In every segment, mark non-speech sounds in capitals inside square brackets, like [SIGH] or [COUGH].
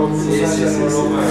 Roma, sí, sí, sí,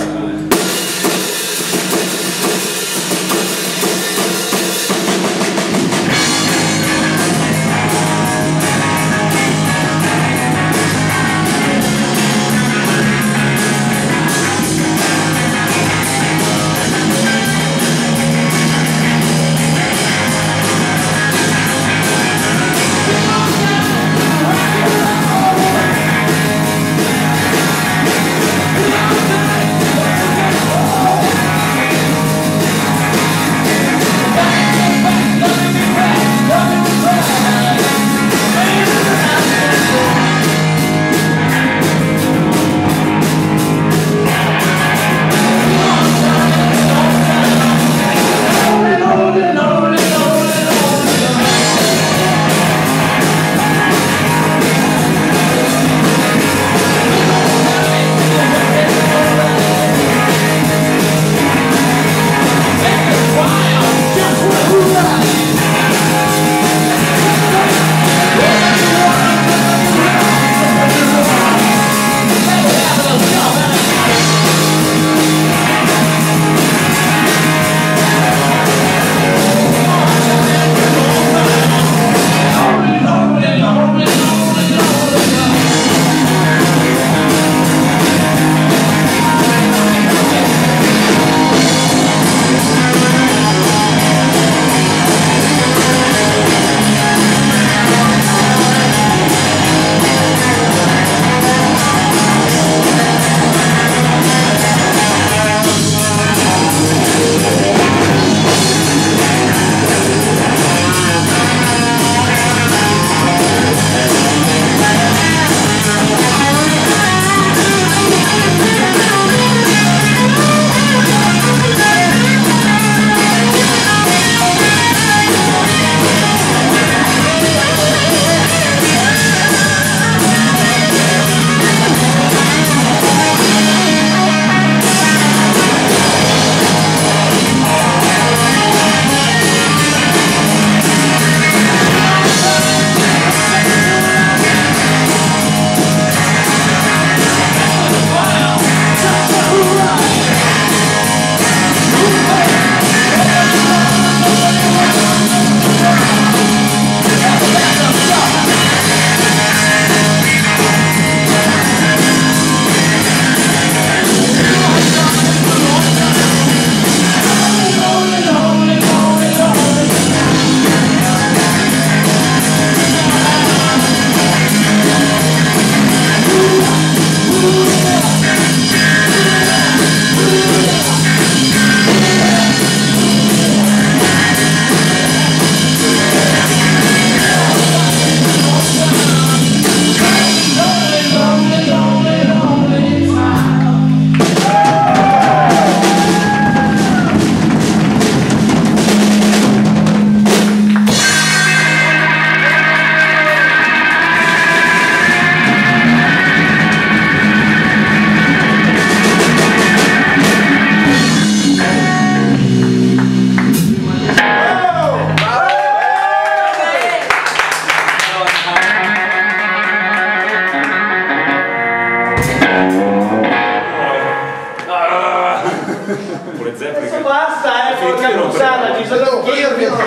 Pure Zeppelin Adesso basta, eh, porca puttana, ci sono vi anch'io.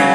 [LAUGHS]